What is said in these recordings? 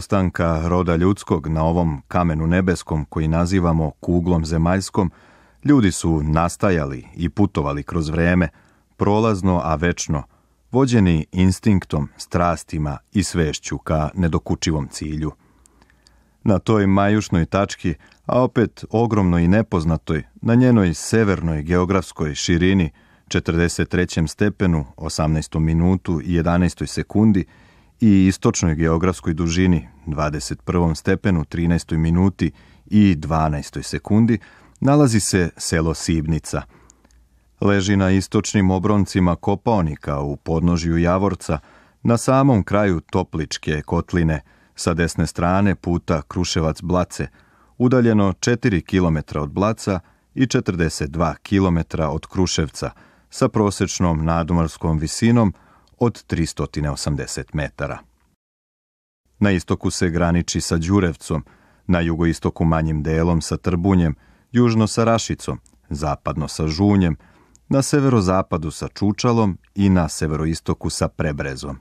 Postanka roda ljudskog na ovom kamenu nebeskom koji nazivamo kuglom zemaljskom, ljudi su nastajali i putovali kroz vreme, prolazno a večno, vođeni instinktom, strastima i svešću ka nedokučivom cilju. Na toj majušnoj tački, a opet ogromnoj i nepoznatoj, na njenoj severnoj geografskoj širini, 43. stepenu, 18. minutu i 11. sekundi i istočnoj geografskoj dužini, 21. stepenu, 13. minuti i 12. sekundi, nalazi se selo Sibnica. Leži na istočnim obroncima Kopaonika u podnožju Javorca, na samom kraju Topličke kotline, sa desne strane puta Kruševac-Blace, udaljeno 4 km od Blaca i 42 km od Kruševca, sa prosečnom nadomarskom visinom od 380 metara. Na istoku se graniči sa Đurevcom, na jugoistoku manjim delom sa Trbunjem, južno sa Rašicom, zapadno sa Žunjem, na severozapadu sa Čučalom i na severoistoku sa Prebrezom.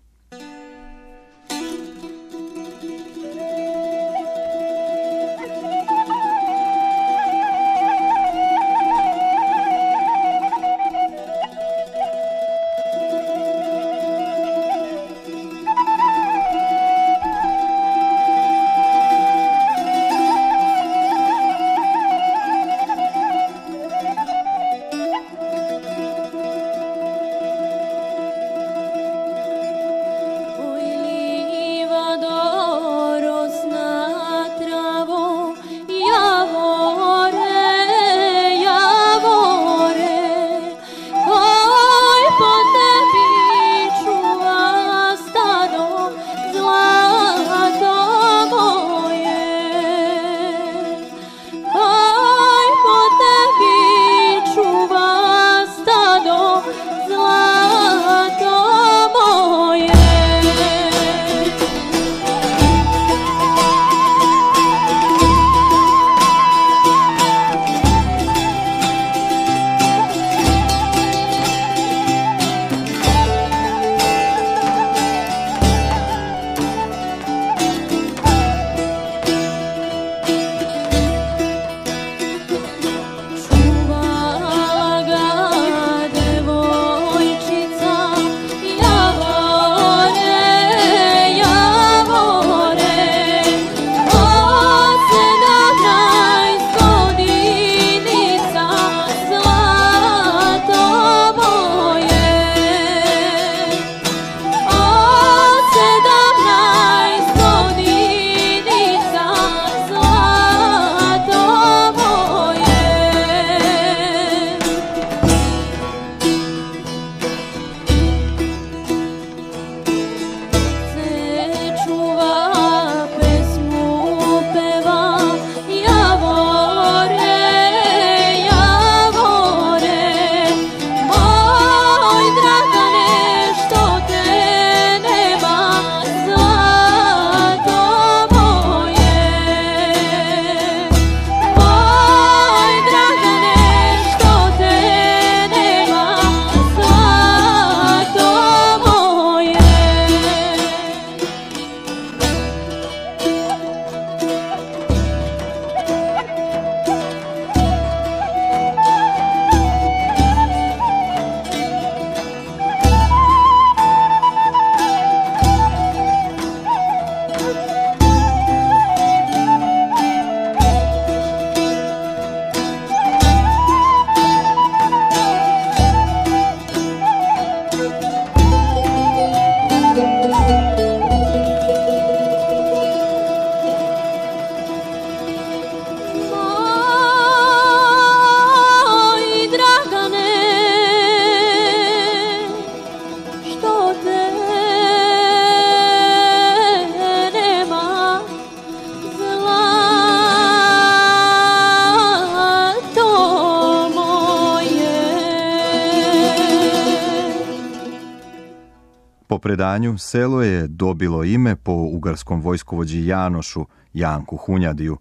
Predanju selo je dobilo ime po ugarskom vojskovođi Janošu Janku Hunjadiju,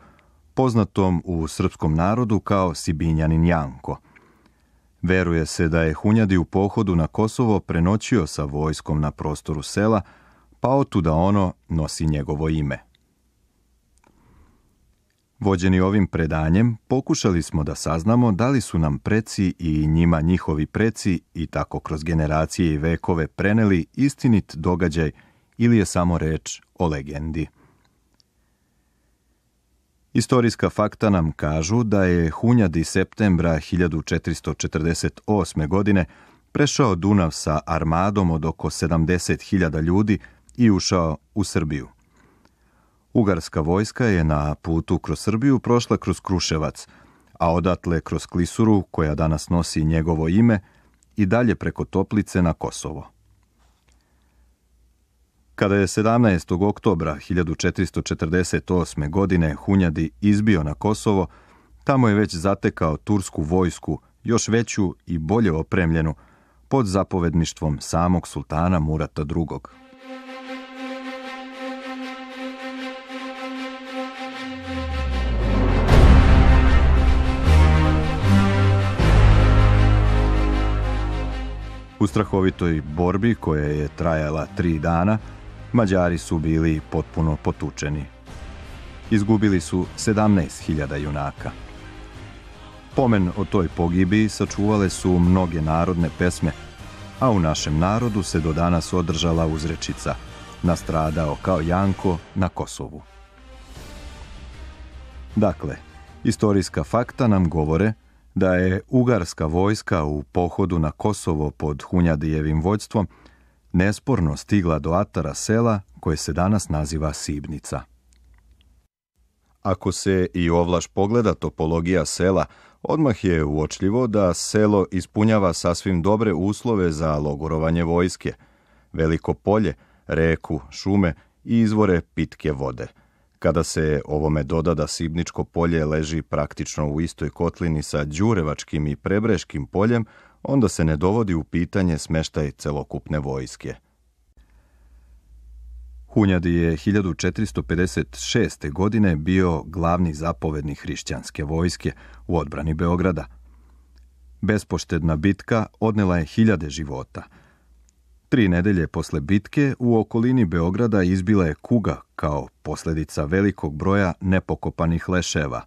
poznatom u srpskom narodu kao Sibinjanin Janko. Veruje se da je Hunjadi u pohodu na Kosovo prenoćio sa vojskom na prostoru sela, pa otuda ono nosi njegovo ime. Vođeni ovim predanjem, pokušali smo da saznamo da li su nam preci i njima njihovi preci i tako kroz generacije i vekove preneli istinit događaj ili je samo reč o legendi. Istorijska fakta nam kažu da je Hunjadi septembra 1448. godine prešao Dunav sa armadom od oko 70.000 ljudi i ušao u Srbiju. Ugarska vojska je na putu kroz Srbiju prošla kroz Kruševac, a odatle kroz Klisuru, koja danas nosi njegovo ime, i dalje preko Toplice na Kosovo. Kada je 17. oktobra 1448. godine Hunjadi izbio na Kosovo, tamo je već zatekao tursku vojsku, još veću i bolje opremljenu, pod zapovedništvom samog sultana Murata II. U strahovitoj borbi koja je trajala tri dana, Mađari su bili potpuno potučeni. Izgubili su 17.000 junaka. Pomen o toj pogibi sačuvale su mnoge narodne pesme, a u našem narodu se do danas održala uzrečica nastradao kao Janko na Kosovu. Dakle, istorijska fakta nam govore da je ugarska vojska u pohodu na Kosovo pod Hunjadijevim vođstvom nesporno stigla do atara sela koje se danas naziva Sibnica. Ako se i ovlaš pogleda topologija sela, odmah je uočljivo da selo ispunjava sasvim dobre uslove za logorovanje vojske, veliko polje, reku, šume i izvore pitke vode. Kada se ovome doda da Sibničko polje leži praktično u istoj kotlini sa Đurevačkim i Prebreškim poljem, onda se ne dovodi u pitanje smeštaj celokupne vojske. Hunjadi je 1456. godine bio glavni zapovednik hrišćanske vojske u odbrani Beograda. Bespoštedna bitka odnela je hiljade života. Tri nedelje posle bitke u okolini Beograda izbila je kuga kao posljedica velikog broja nepokopanih leševa.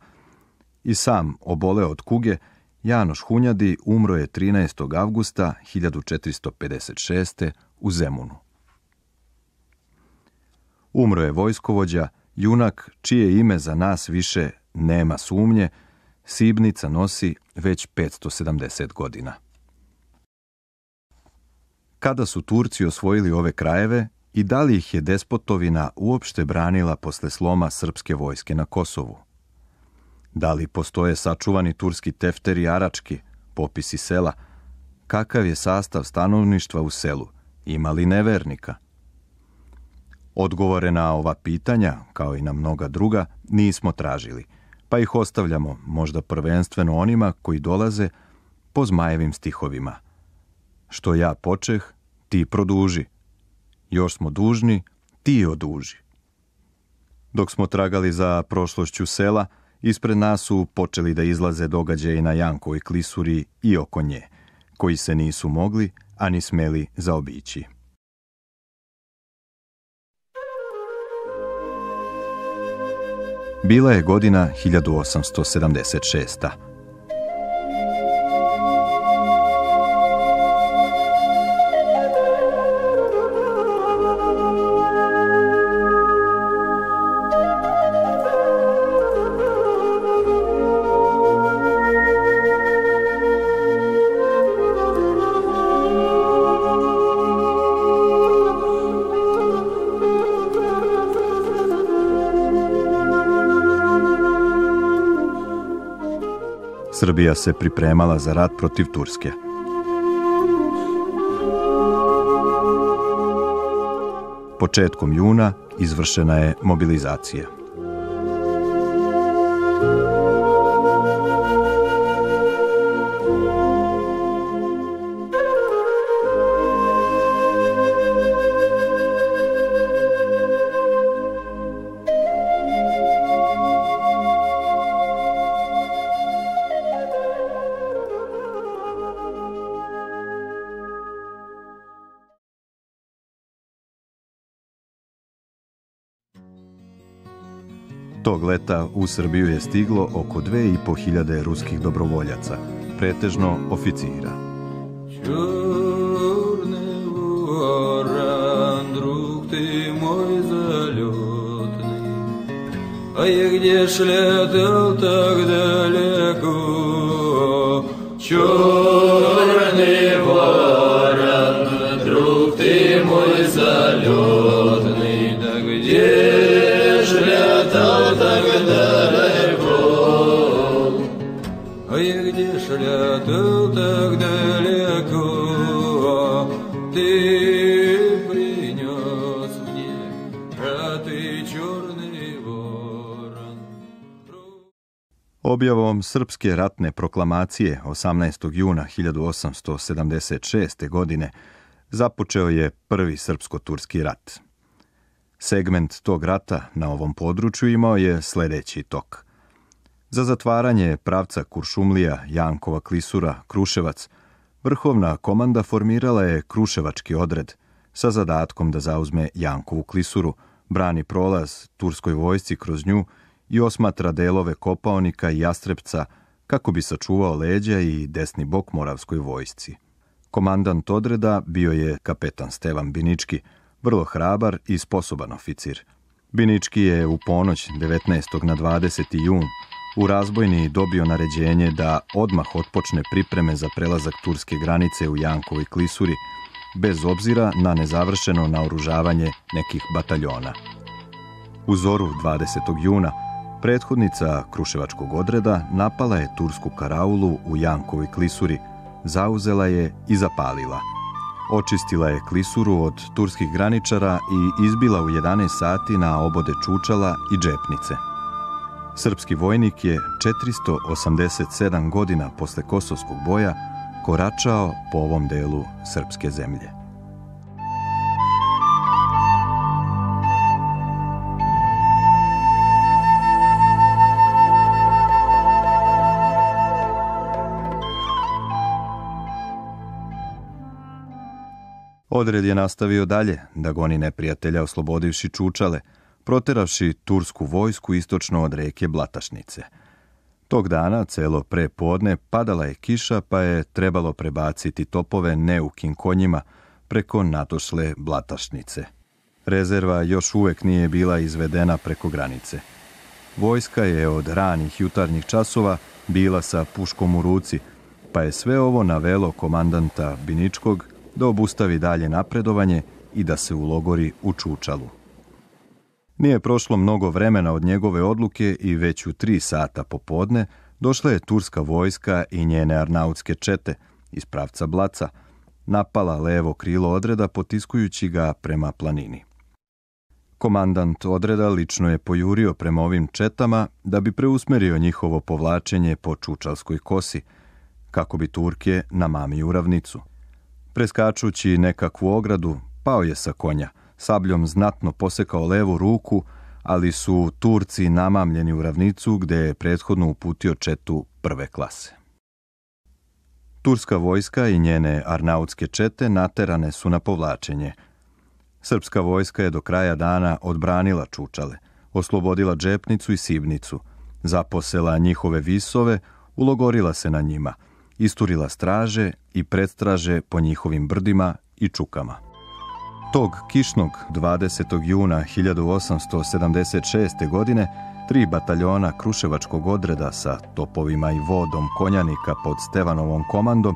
I sam oboleo od kuge Janoš Hunjadi umro je 13. avgusta 1456. u Zemunu. Umro je vojskovođa, junak čije ime za nas više nema sumnje, Sibnica nosi već 570 godina. Kada su Turci osvojili ove krajeve i da li ih je despotovina uopšte branila posle sloma srpske vojske na Kosovu? Da li postoje sačuvani turski tefteri arački, popisi sela? Kakav je sastav stanovništva u selu? Ima li nevernika? Odgovore na ova pitanja, kao i na mnoga druga, nismo tražili, pa ih ostavljamo možda prvenstveno onima koji dolaze po zmajevim stihovima. Što ja počeh, ti produži. Još smo dužni, ti oduži. Dok smo tragali za prošlošću sela, Ispred nas su počeli da izlaze događaji na Jankovoj klisuri i oko nje, koji se nisu mogli, ani smeli zaobići. Bila je godina 1876. Србија се припремала за рат против Турскија. Почетком јуна извршена е мобилизација. Tog leta u Srbiju je stiglo oko 2500 ruskih dobrovoljaca, pretežno oficira. Черный ворон, друг ты мой залетный, А я где ж летал так далеко? Черный Objavom srpske ratne proklamacije 18. juna 1876. godine započeo je prvi srpsko-turski rat. Segment tog rata na ovom području imao je sljedeći tok. Za zatvaranje pravca Kuršumlija, Jankova, Klisura, Kruševac, vrhovna komanda formirala je Kruševački odred sa zadatkom da zauzme Jankovu Klisuru, brani prolaz turskoj vojsci kroz nju i osmatra delove Kopaonika i Jastrebca kako bi sačuvao leđa i desni bok Moravskoj vojsci. Komandant odreda bio je kapetan Stevan Binički, vrlo hrabar i sposoban oficir. Binički je u ponoć 19. na 20. jun u razbojni dobio naređenje da odmah otpočne pripreme za prelazak turske granice u Jankovoj klisuri, bez obzira na nezavršeno naoružavanje nekih bataljona. U zoru 20. juna prethodnica Kruševačkog odreda napala je tursku karaulu u Jankovoj klisuri, zauzela je i zapalila. Očistila je klisuru od turskih graničara i izbila u 11 sati na obode čučala i džepnice. Srpski vojnik je 487 godina posle Kosovskog boja koračao po ovom delu srpske zemlje. Odred je nastavio dalje da goni neprijatelja oslobodivši čučale, proteravši tursku vojsku istočno od reke Blatašnice. Tog dana, celo pre podne, padala je kiša pa je trebalo prebaciti topove neukim konjima preko nadošle Blatašnice. Rezerva još uvek nije bila izvedena preko granice. Vojska je od ranih jutarnjih časova bila sa puškom u ruci, pa je sve ovo navelo komandanta Biničkog da obustavi dalje napredovanje i da se ulogori u Čučalu. Nije prošlo mnogo vremena od njegove odluke i već u tri sata popodne došla je turska vojska i njene arnautske čete iz pravca Blaca, napala levo krilo odreda potiskujući ga prema planini. Komandant odreda lično je pojurio prema ovim četama da bi preusmerio njihovo povlačenje po Čučalskoj kosi, kako bi Turke namami u ravnicu. Preskačući nekakvu ogradu, pao je sa konja, sabljom znatno posekao levu ruku, ali su Turci namamljeni u ravnicu gde je prethodno uputio četu prve klase. Turska vojska i njene arnautske čete naterane su na povlačenje. Srpska vojska je do kraja dana odbranila čučale, oslobodila džepnicu i sivnicu, zaposela njihove visove, ulogorila se na njima, isturila straže i predstraže po njihovim brdima i čukama. Tog kišnog 20. juna 1876. godine tri bataljona Kruševačkog odreda sa topovima i vodom konjanika pod Stevanovom komandom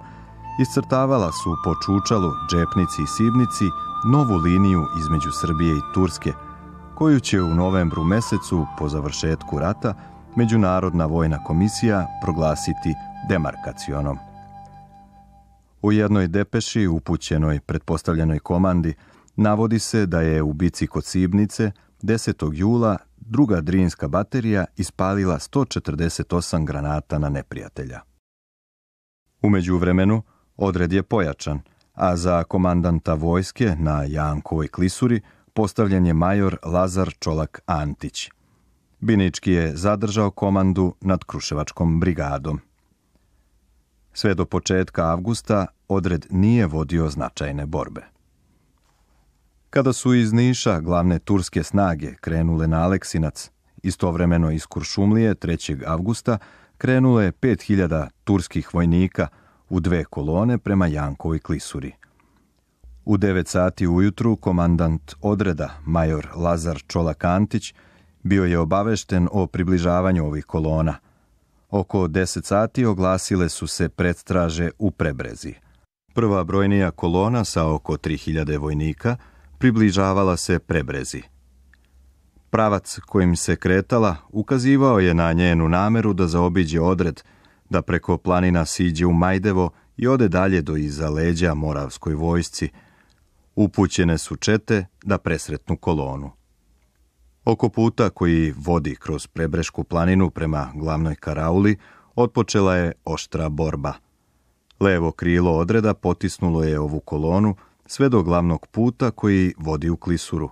iscrtavala su po Čučalu, Džepnici i Sivnici novu liniju između Srbije i Turske, koju će u novembru mesecu po završetku rata Međunarodna vojna komisija proglasiti демаркационом. У jednoj депеши, упућеној предпостављеној команди, наводи се да је у бици код Сибнице 10. јула друга дринска батерија испалила 148 граната на непријателја. У међувремену, одред је појачан, а за команданта војске на Јанковој клисури postavljen je major Лазар Чолак Antić. Binički je задржао команду над Kruševačkom brigadom. Sve do početka avgusta odred nije vodio značajne borbe. Kada su iz Niša glavne turske snage krenule na Aleksinac, Istovremeno iz Kuršumlije 3. avgusta krenulo je 5000 turskih vojnika u dve kolone prema Jankovoj klisuri. U 9 sati ujutru komandant odreda, major Lazar Čolakantić, bio je obavešten o približavanju ovih kolona. Oko 10 sati oglasile su se predstraže u Prebrezi. Prva brojnija kolona sa oko 3000 vojnika približavala se Prebrezi. Pravac kojim se kretala ukazivao je na njenu nameru da zaobiđe odred, da preko planina siđe u Majdevo i ode dalje do iza leđa Moravskoj vojsci. Upućene su čete da presretnu kolonu. Oko puta koji vodi kroz Prebrešku planinu prema glavnoj karauli otpočela je oštra borba. Levo krilo odreda potisnulo je ovu kolonu sve do glavnog puta koji vodi u klisuru.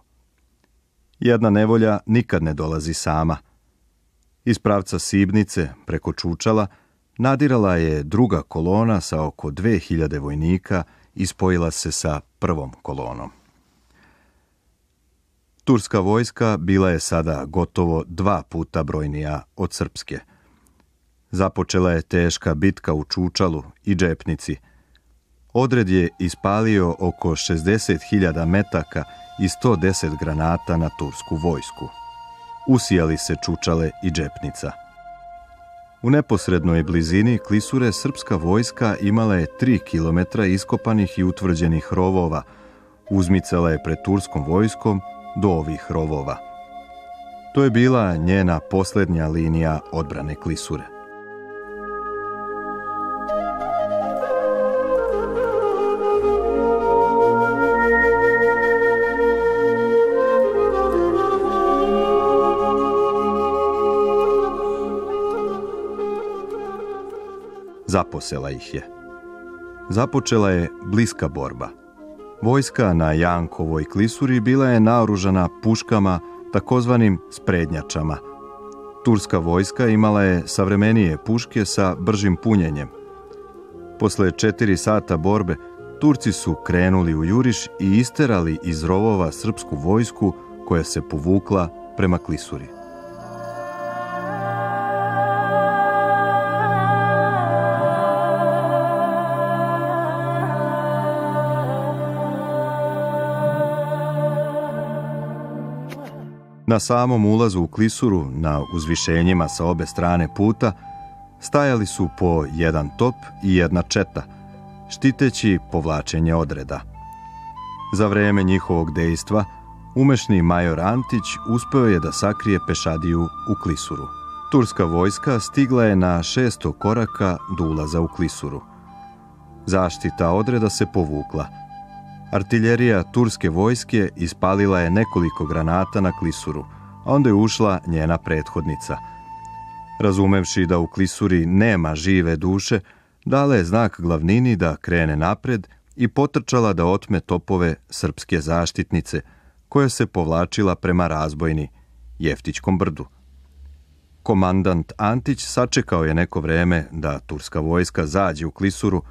Jedna nevolja nikad ne dolazi sama. Iz pravca Sibnice, preko Čučala, nadirala je druga kolona sa oko 2000 vojnika i spojila se sa prvom kolonom. Turska vojska bila je sada gotovo dva puta brojnija od srpske. Započela je teška bitka u Čučalu i Džepnici. Odred je ispalio oko 60.000 metaka i 110 granata na tursku vojsku. Usijali se Čučale i Džepnica. U neposrednoj blizini klisure srpska vojska imala je 3 km iskopanih i utvrđenih rovova, uzmicala je pred turskom vojskom do ovih rovova. To je bila njena posljednja linija odbrane klisure. Zaposela ih je. Započela je bliska borba – Vojska na Jankovoj klisuri bila je naoružana puškama takozvanim sprednjačama. Turska vojska imala je savremenije puške sa bržim punjenjem. Posle četiri sata borbe, Turci su krenuli u juriš i isterali iz rovova srpsku vojsku koja se povukla prema klisuri. Na samom ulazu u klisuru, na uzvišenjima sa obe strane puta, stajali su po jedan top i jedna četa, štiteći povlačenje odreda. Za vreme njihovog dejstva, umešni major Antić uspeo je da sakrije pešadiju u klisuru. Turska vojska stigla je na šesto koraka do ulaza u klisuru. Zaštita odreda se povukla – Artiljerija turske vojske ispalila je nekoliko granata na klisuru, a onda je ušla njena prethodnica. Razumevši da u klisuri nema žive duše, dala je znak glavnini da krene napred i potrčala da otme topove srpske zaštitnice, koja se povlačila prema razbojni, Jeftićkom brdu. Komandant Antić sačekao je neko vreme da turska vojska zađe u klisuru,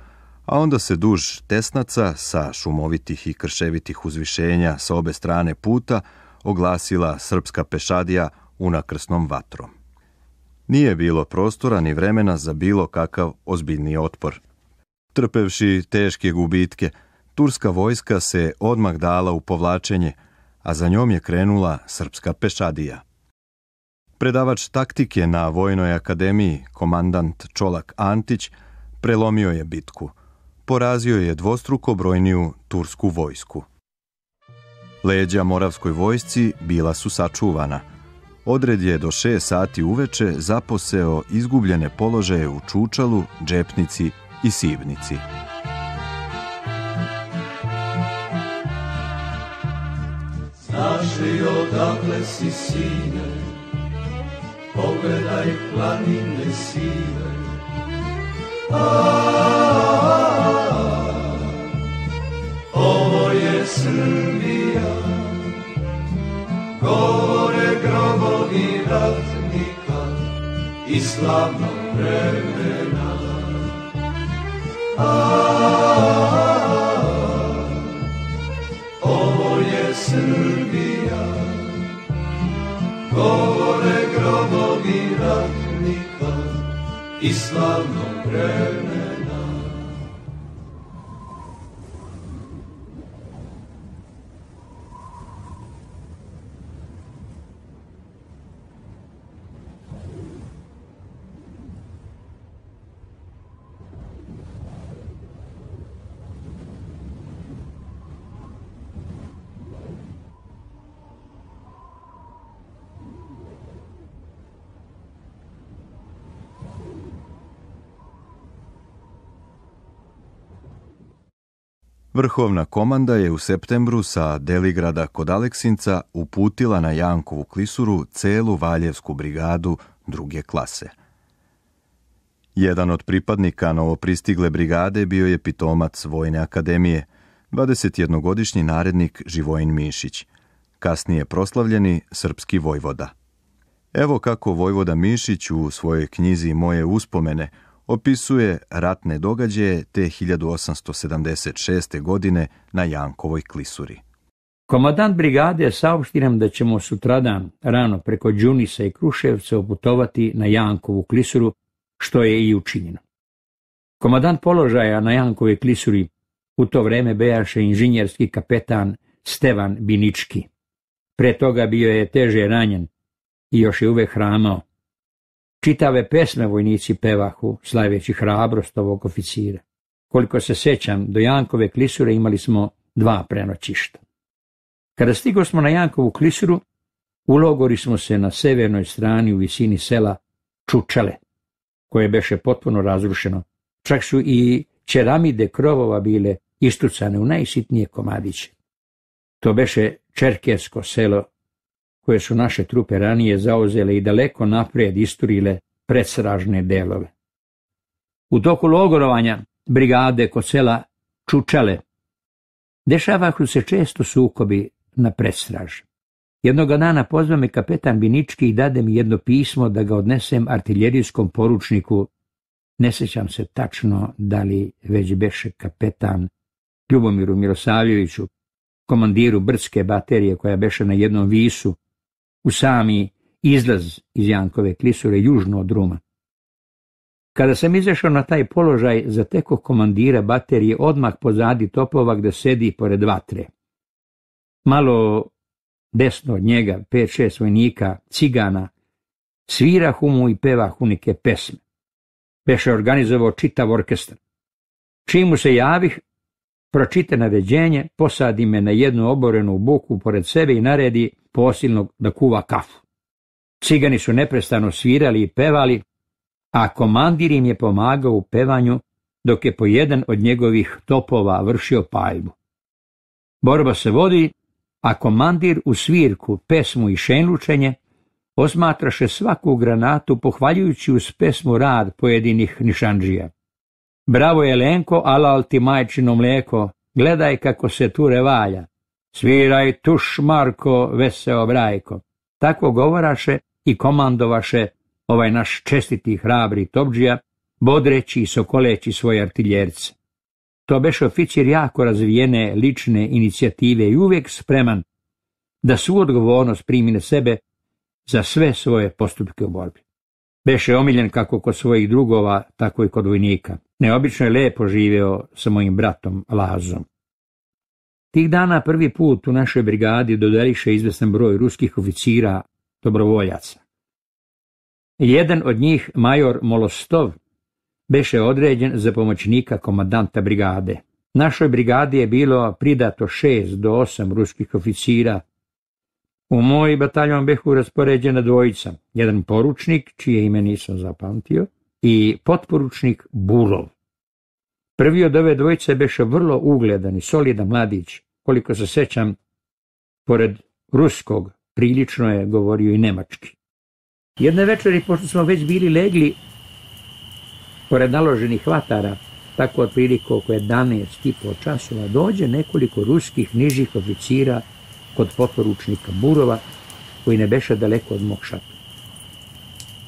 a onda se duž tesnaca sa šumovitih i krševitih uzvišenja sa obe strane puta oglasila srpska pešadija unakrsnom vatrom. Nije bilo prostora ni vremena za bilo kakav ozbiljni otpor. Trpevši teške gubitke, turska vojska se odmah dala u povlačenje, a za njom je krenula srpska pešadija. Predavač taktike na Vojnoj akademiji, komandant Čolak Antić, prelomio je bitku – porazio je dvostruko brojniju tursku vojsku. Leđa Moravskoj vojsci bila su sačuvana. Odred je do šest sati uveče zaposeo izgubljene položaje u Čučalu, Džepnici i Sivnici. Znaš li odakle si sine, pogledaj planine sive, slavnog vremena. ovo je Srbija, govore grobovi i slavnom vremenu. Vrhovna komanda je u septembru sa Deligrada kod Aleksinca uputila na Jankovu klisuru celu Valjevsku brigadu druge klase. Jedan od pripadnika novopristigle brigade bio je pitomac Vojne akademije, 21-godišnji narednik Živojin Mišić, kasnije proslavljeni srpski vojvoda. Evo kako vojvoda Mišić u svojoj knjizi Moje uspomene opisuje ratne događaje te 1876. godine na Jankovoj klisuri. Komadant brigade saopšti nam da ćemo sutradan rano preko Đunisa i Kruševca oputovati na Jankovu klisuru, što je i učinjeno. Komadant položaja na Jankovoj klisuri u to vreme bejaše inženjerski kapetan Stevan Binički. Pre toga bio je teže ranjen i još je uvek hramao. Čitave pesme vojnici pevahu, slaveći hrabrost ovog oficira. Koliko se sećam, do Jankove klisure imali smo dva prenoćišta. Kada stigo smo na Jankovu klisuru, ulogori smo se na severnoj strani u visini sela Čučale, koje beše potpuno razrušeno. Čak su i čeramide krovova bile istucane u najsitnije komadiće. To beše Čerkesko selo koje su naše trupe ranije zauzele i daleko naprijed isturile predsražne delove. U toku logorovanja brigade kod sela Čučale dešavahu se često sukobi na predstraž. Jednoga dana pozva me kapetan Binički i dade mi jedno pismo da ga odnesem artiljerijskom poručniku, ne sećam se tačno da li već beše kapetan Ljubomiru Mirosavljeviću, komandiru Brdske baterije koja beše na jednom visu, u sami izlaz iz Jankove klisure južno od Ruma. Kada sam izašao na taj položaj, zateko komandira baterije odmah pozadi topova gde sedi pored vatre. Malo desno od njega, pet šest vojnika, cigana, svirahu mu i pevahu neke pesme. Beše organizovao čitav orkestar. Čim mu se javih, pročite naređenje, posadi me na jednu oborenu buku pored sebe i naredi posilnog da kuva kafu. Cigani su neprestano svirali i pevali, a komandir im je pomagao u pevanju dok je po jedan od njegovih topova vršio paljbu. Borba se vodi, a komandir u svirku, pesmu i šenlučenje osmatraše svaku granatu pohvaljujući uz pesmu rad pojedinih nišanđija. Bravo Jelenko, alal ti majčino mlijeko, gledaj kako se tu revalja. Sviraj tuš Marko, veseo brajko. Tako govoraše i komandovaše ovaj naš čestiti hrabri topđija, bodreći i sokoleći svoje artiljerce. To beš oficir jako razvijene lične inicijative i uvijek spreman da svu odgovornost primi na sebe za sve svoje postupke u borbi. Beše omiljen kako kod svojih drugova, tako i kod vojnika. Neobično je lepo živeo sa mojim bratom Lazom. Tih dana prvi put u našoj brigadi dodeliše izvestan broj ruskih oficira dobrovoljaca. Jedan od njih, major Molostov, beše određen za pomoćnika komandanta brigade. Našoj brigadi je bilo pridato šest do osam ruskih oficira. U moj bataljon behu raspoređena dvojica, jedan poručnik, čije ime nisam zapamtio, i potporučnik Burov. Prvi od ove dvojice beše vrlo ugledan i solidan mladić, koliko se sećam, pored ruskog, prilično je govorio i nemački. Jedne večeri, pošto smo već bili legli, pored naloženih vatara, tako otprilike oko 11 i po časova, dođe nekoliko ruskih nižih oficira kod potporučnika Burova, koji ne beše daleko od mog šatora.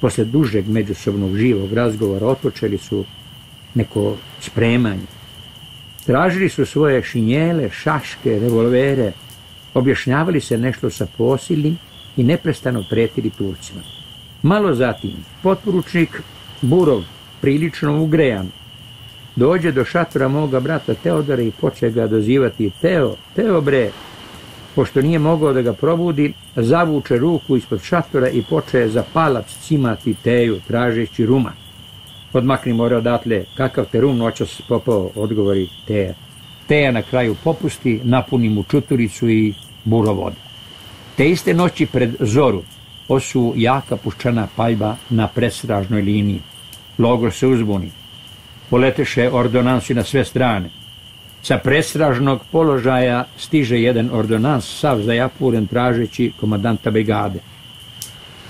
Posle dužeg međusobnog živog razgovora otpočeli su neko spremanje. Tražili su svoje šinjele, šaške, revolvere, objašnjavali se nešto sa posilnim i neprestano pretili Turcima. Malo zatim, potporučnik Burov prilično ugrejan. Dođe do šatora moga brata Teodora i poče ga dozivati Teo, Teo bre, pošto nije mogao da ga probudi, zavuče ruku ispod šatora i poče za palac cimati Teju, tražeći ruma. Odmakni mora odatle, kakav te rum noćas popao, odgovori Teja. Teja na kraju popusti, napuni mu čuturicu i buro voda. Te iste noći pred zoru osu jaka puščana paljba na presražnoj liniji. Logor se uzbuni. Poleteše ordonansi na sve strane. Sa presražnog položaja stiže jedan ordonans sav zajapuren tražeći komadanta brigade.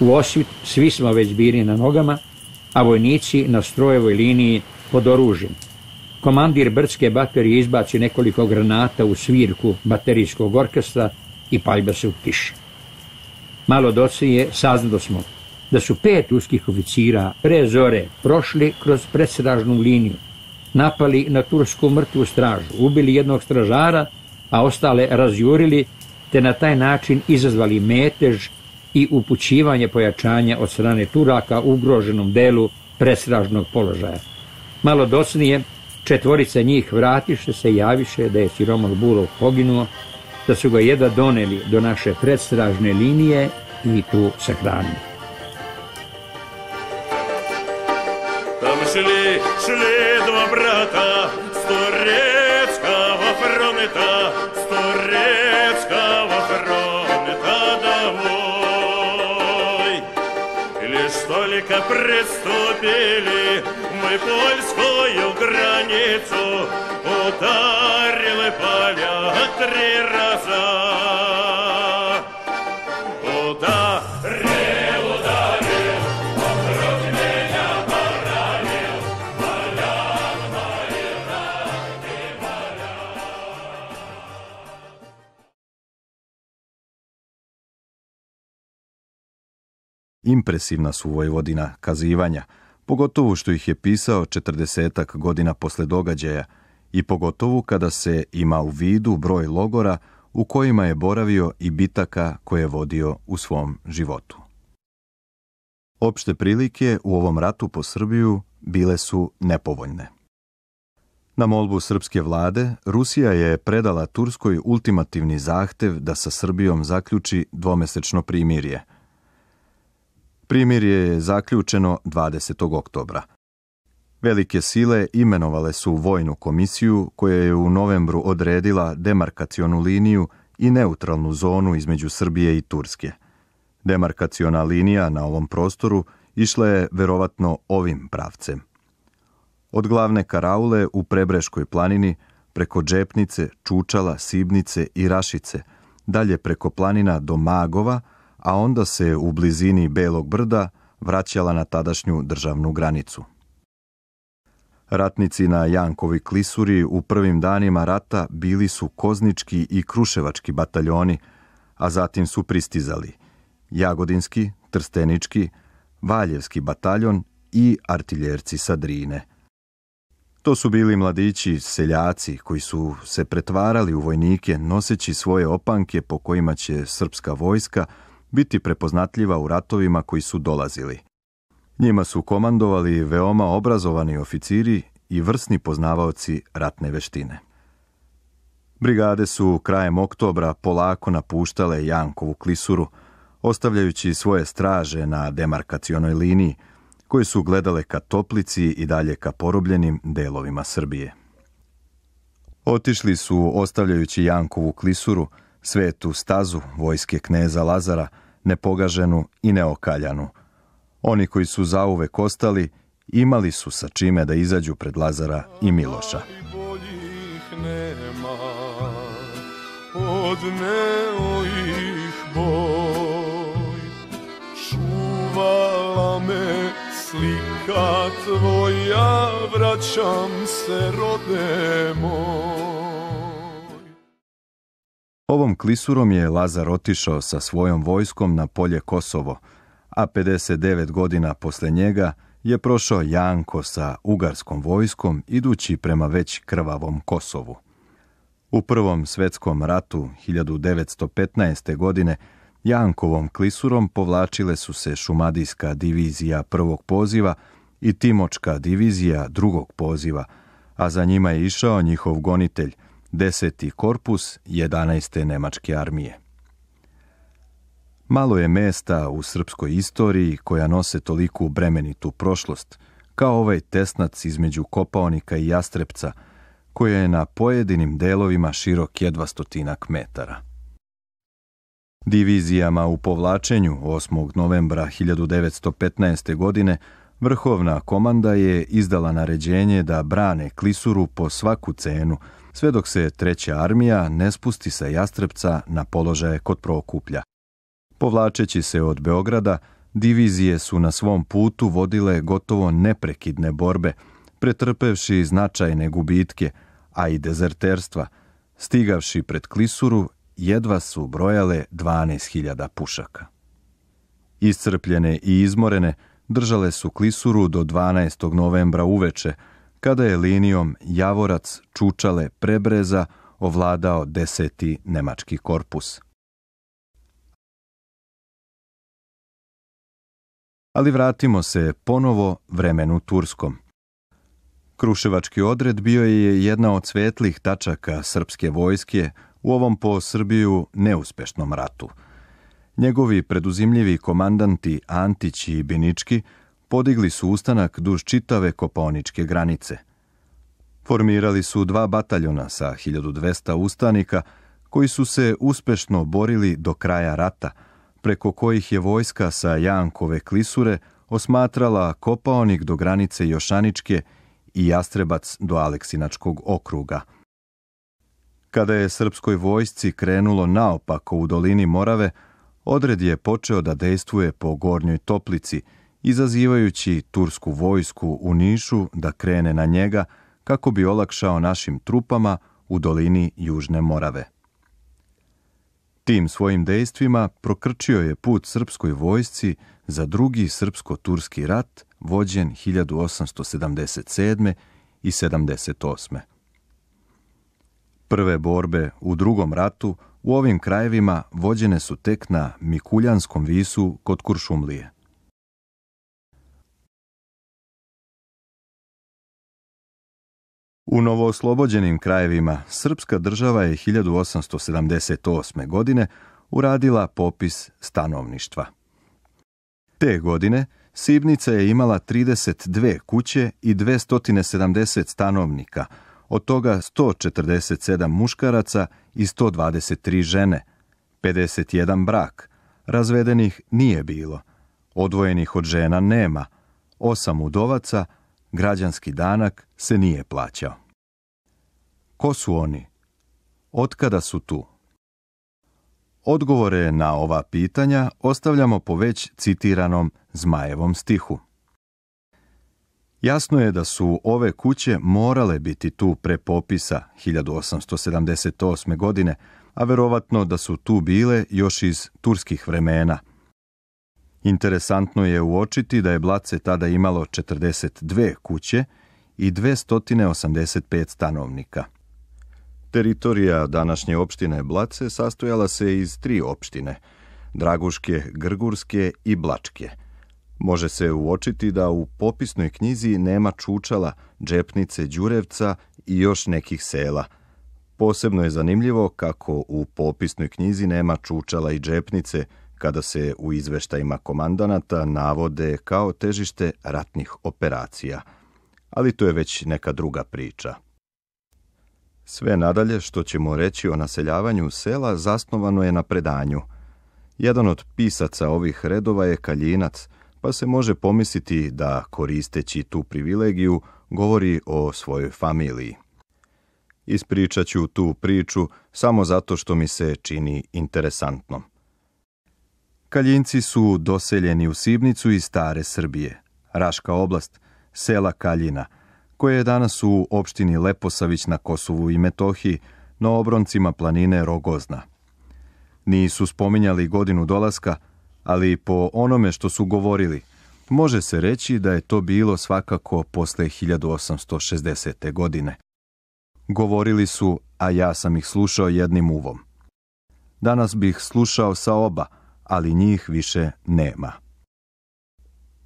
U osvit svi smo već bili na nogama, a vojnici na strojevoj liniji pod oružjem. Komandir Brdske baterije izbaci nekoliko granata u svirku baterijskog orkestra i paljba se utiše. Malo docije saznalo smo da su pet uskih oficira pre zore prošli kroz predsražnu liniju, napali na tursku mrtvu stražu, ubili jednog stražara, a ostale razjurili, te na taj način izazvali metež i upućivanje pojačanja od strane Turaka u ugroženom delu presražnog položaja. Malo docnije, četvorica njih vratiše se javiše da je Siromon Bulov poginuo, da su ga jedva doneli do naše predstražne linije i tu sahranili. Приступили мы польскую границу, ударили поля три раза. Impresivna su Vojvodina kazivanja, pogotovo što ih je pisao četrdesetak godina posle događaja i pogotovo kada se ima u vidu broj logora u kojima je boravio i bitaka koje je vodio u svom životu. Opšte prilike u ovom ratu po Srbiju bile su nepovoljne. Na molbu srpske vlade, Rusija je predala Turskoj ultimativni zahtev da sa Srbijom zaključi dvomesečno primirje. Primirje je zaključeno 20. oktobra. Velike sile imenovale su vojnu komisiju koja je u novembru odredila demarkacionu liniju i neutralnu zonu između Srbije i Turske. Demarkaciona linija na ovom prostoru išla je verovatno ovim pravcem. Od glavne karaule u Prebreškoj planini, preko Džepnice, Čučala, Sibnice i Rašice, dalje preko planina do Magova, a onda se u blizini Belog brda vraćala na tadašnju državnu granicu. Ratnici na Jankovi klisuri u prvim danima rata bili su koznički i kruševački bataljoni, a zatim su pristizali Jagodinski, Trstenički, Valjevski bataljon i artiljerci sa Drine. To su bili mladići, seljaci, koji su se pretvarali u vojnike noseći svoje opanke po kojima će srpska vojska biti prepoznatljiva u ratovima koji su dolazili. Njima su komandovali veoma obrazovani oficiri i vrsni poznavaoci ratne veštine. Brigade su krajem oktobra polako napuštale Jankovu klisuru, ostavljajući svoje straže na demarkacionoj liniji, koje su gledale ka Toplici i dalje ka porobljenim delovima Srbije. Otišli su, ostavljajući Jankovu klisuru, svetu stazu vojske kneza Lazara, nepogaženu i neokaljanu. Oni koji su zauvek ostali, imali su sa čime da izađu pred Lazara i Miloša. nema Odneo ih boj Čuvala me slika tvoja Vraćam se rode moj Ovom klisurom je Lazar otišao sa svojom vojskom na polje Kosovo, a 59 godina posle njega je prošao Janko sa ugarskom vojskom idući prema već krvavom Kosovu. U Prvom svetskom ratu 1915. godine Jankovom klisurom povlačile su se šumadijska divizija prvog poziva i Timočka divizija drugog poziva, a za njima je išao njihov gonitelj, deseti korpus 11. nemačke armije. Malo je mesta u srpskoj istoriji koja nose toliku bremenitu prošlost, kao ovaj tesnac između Kopaonika i Jastrepca, koja je na pojedinim delovima širok jedva stotinak metara. Divizijama u povlačenju 8. novembra 1915. godine vrhovna komanda je izdala naređenje da brane Klisuru po svaku cenu, sve dok se treća armija ne spusti sa Jastrepca na položaje kod Prokuplja. Povlačeći se od Beograda, divizije su na svom putu vodile gotovo neprekidne borbe, pretrpevši značajne gubitke, a i dezerterstva, stigavši pred Klisuru, jedva su brojale 12.000 pušaka. Iscrpljene i izmorene, držale su Klisuru do 12. novembra uveče, kada je linijom Javorac, Čučale, Prebreza ovladao deseti nemački korpus. Ali vratimo se ponovo vremenu Turskom. Kruševački odred bio je jedna od svetlih tačaka srpske vojske u ovom po Srbiju neuspešnom ratu. Njegovi preduzimljivi komandanti Antić i Binički podigli su ustanak duž čitave koponičke granice. Formirali su dva bataljona sa 1200 ustanika koji su se uspešno borili do kraja rata, preko kojih je vojska sa Jankove klisure osmatrala Kopaonik do granice Jošaničke i Jastrebac do Aleksinačkog okruga. Kada je srpskoj vojsci krenulo naopako u dolini Morave, odred je počeo da dejstvuje po Gornjoj Toplici, izazivajući tursku vojsku u Nišu da krene na njega kako bi olakšao našim trupama u dolini Južne Morave. Tim svojim dejstvima prokrčio je put srpskoj vojsci za drugi srpsko-turski rat vođen 1877. i 78. Prve borbe u drugom ratu u ovim krajevima vođene su tek na Mikuljanskom visu kod Kuršumlije. U novooslobođenim krajevima Srpska država je 1878. godine uradila popis stanovništva. Te godine Sibnica je imala 32 kuće i 270 stanovnika, od toga 147 muškaraca i 123 žene, 51 brak, razvedenih nije bilo, odvojenih od žena nema, osam udovaca, građanski danak se nije plaćao. Ko su oni? Otkada su tu? Odgovore na ova pitanja ostavljamo po već citiranom Zmajevom stihu. Jasno je da su ove kuće morale biti tu pre popisa 1878. godine, a verovatno da su tu bile još iz turskih vremena. Interesantno je uočiti da je Blace tada imalo 42 kuće i 285 stanovnika. Teritorija današnje opštine Blace sastojala se iz tri opštine, Draguške, Grgurske i Blačke. Može se uočiti da u popisnoj knjizi nema Čučala, Džepnice, Đurevca i još nekih sela. Posebno je zanimljivo kako u popisnoj knjizi nema Čučala i Džepnice, kada se u izveštajima komandanata navode kao težište ratnih operacija. Ali to je već neka druga priča. Sve nadalje što ćemo reći o naseljavanju sela zasnovano je na predanju. Jedan od pisaca ovih redova je Kaljinac, pa se može pomisliti da, koristeći tu privilegiju, govori o svojoj familiji. Ispričat ću tu priču samo zato što mi se čini interesantnom. Kaljinci su doseljeni u Sibnicu iz stare Srbije, Raška oblast, sela Kaljina – koje je danas u opštini Leposavić na Kosovu i Metohiji, na obroncima planine Rogozna. Nisu spominjali godinu dolaska, ali po onome što su govorili, može se reći da je to bilo svakako posle 1860. godine. Govorili su, a ja sam ih slušao jednim uvom. Danas bih slušao sa oba, ali njih više nema.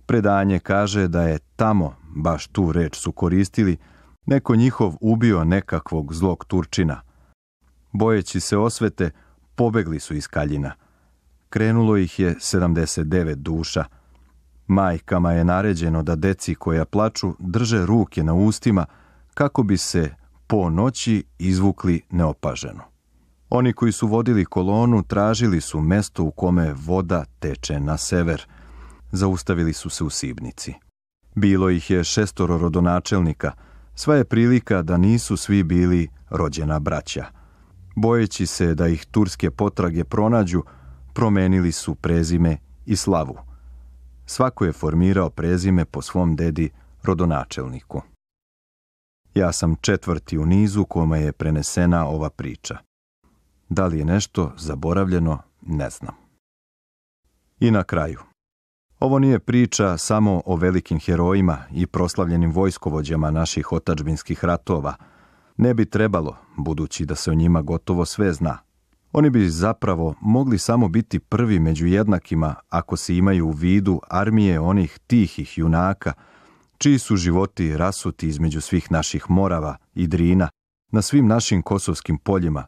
Predanje kaže da je tamo, baš tu reč su koristili, neko njihov ubio nekakvog zlog Turčina. Bojeći se osvete, pobegli su iz Kaljina. Krenulo ih je 79 duša. Majkama je naređeno da deci koja plaču drže ruke na ustima kako bi se po noći izvukli neopaženo. Oni koji su vodili kolonu tražili su mesto u kome voda teče na sever. Zaustavili su se u Sibnici. Bilo ih je šestoro rodonačelnika. Sva je prilika da nisu svi bili rođena braća. Bojeći se da ih turske potrage pronađu, promenili su prezime i slavu. Svako je formirao prezime po svom dedi rodonačelniku. Ja sam četvrti u nizu kome je prenesena ova priča. Da li je nešto zaboravljeno, ne znam. I na kraju. Ovo nije priča samo o velikim herojima i proslavljenim vojskovođama naših otačbinskih ratova. Ne bi trebalo, budući da se o njima gotovo sve zna. Oni bi zapravo mogli samo biti prvi među jednakima ako se imaju u vidu armije onih tihih junaka, čiji su životi rasuti između svih naših morava i drina, na svim našim kosovskim poljima,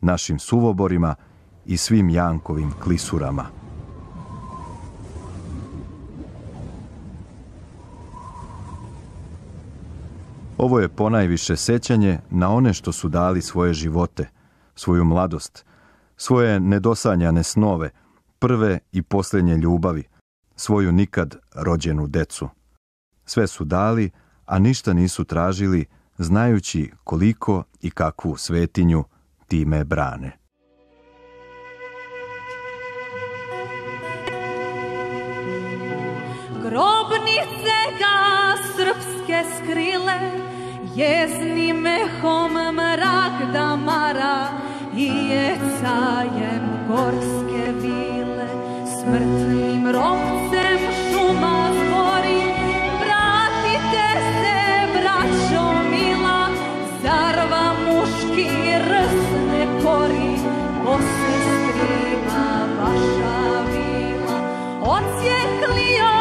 našim suvoborima i svim Jankovim klisurama. Ovo je ponajviše sećanje na one što su dali svoje živote, svoju mladost, svoje nedosanjane snove, prve i posljednje ljubavi, svoju nikad rođenu decu. Sve su dali, a ništa nisu tražili, znajući koliko i kakvu svetinju time brane. Grobnice ga srpske skrile, jezni mehom mrak da mara i jecajem gorske vile, smrtnim ropcem šuma zbori, vratite se Once you're.